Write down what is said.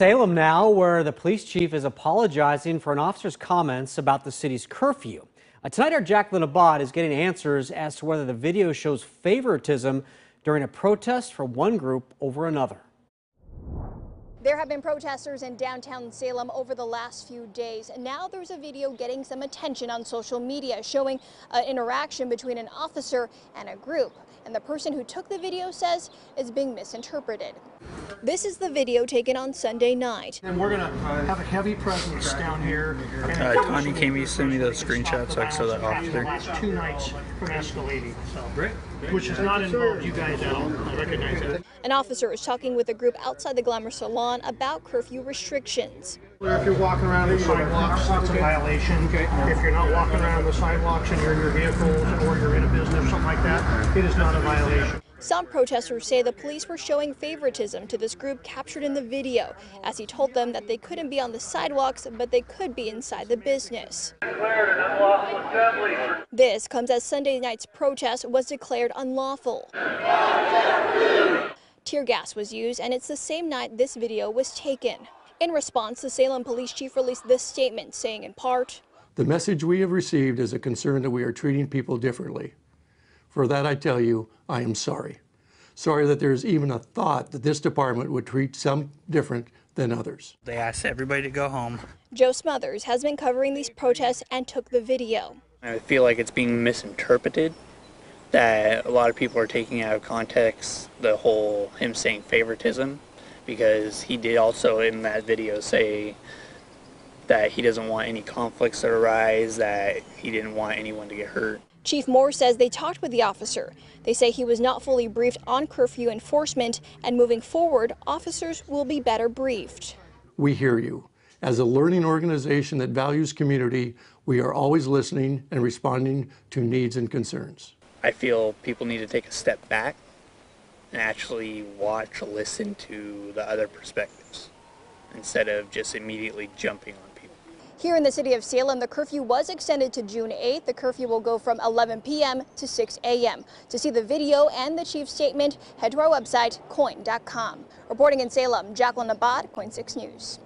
Salem now, where the police chief is apologizing for an officer's comments about the city's curfew. Uh, tonight, our Jacqueline Abad is getting answers as to whether the video shows favoritism during a protest for one group over another. There have been protesters in downtown Salem over the last few days. And now there's a video getting some attention on social media showing an interaction between an officer and a group. And the person who took the video says it's being misinterpreted. This is the video taken on Sunday night. And we're going to have a heavy presence down here. Uh, Tanya came to send me those screenshots so I saw that officer. two nights from escalating, so, which is not involved you guys at all. I recognize that. An officer is talking with a group outside the Glamour Salon about curfew restrictions. If you're walking around the sidewalks, that's a violation. If you're not walking around the sidewalks and you're in your vehicles or you're in a business, something like that, it is not a violation. Some protesters say the police were showing favoritism to this group captured in the video, as he told them that they couldn't be on the sidewalks, but they could be inside the business. This comes as Sunday night's protest was declared unlawful. Tear gas was used, and it's the same night this video was taken. In response, the Salem police chief released this statement, saying in part, The message we have received is a concern that we are treating people differently. For that, I tell you, I am sorry. Sorry that there's even a thought that this department would treat some different than others. They asked everybody to go home. Joe Smothers has been covering these protests and took the video. I feel like it's being misinterpreted. That a lot of people are taking out of context the whole him saying favoritism because he did also in that video say that he doesn't want any conflicts to arise, that he didn't want anyone to get hurt. Chief Moore says they talked with the officer. They say he was not fully briefed on curfew enforcement, and moving forward, officers will be better briefed. We hear you. As a learning organization that values community, we are always listening and responding to needs and concerns. I feel people need to take a step back and actually watch, listen to the other perspectives instead of just immediately jumping on people. Here in the city of Salem, the curfew was extended to June 8th. The curfew will go from 11 p.m. to 6 a.m. To see the video and the chief's statement, head to our website, koin.com. Reporting in Salem, Jacqueline Abad, KOIN 6 News.